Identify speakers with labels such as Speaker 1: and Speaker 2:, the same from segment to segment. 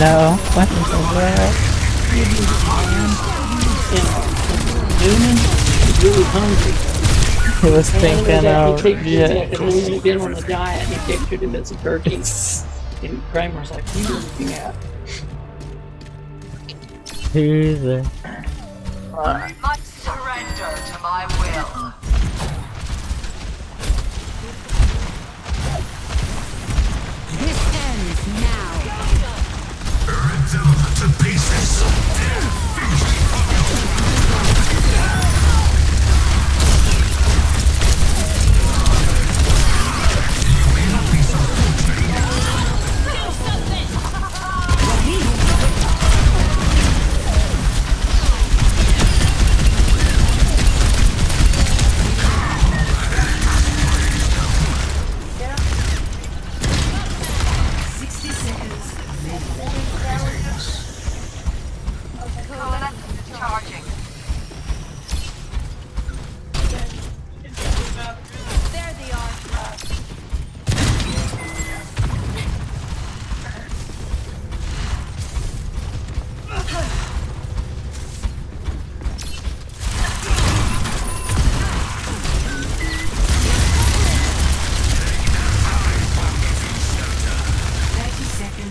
Speaker 1: No. What the
Speaker 2: is really hungry.
Speaker 1: He was thinking of
Speaker 2: he
Speaker 1: yeah.
Speaker 2: he's been on a diet and he pictured him as a turkey. And Kramer's like, what are you looking at?
Speaker 1: Jesus.
Speaker 3: Must surrender to my will.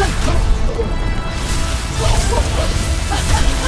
Speaker 4: Ha ha ha!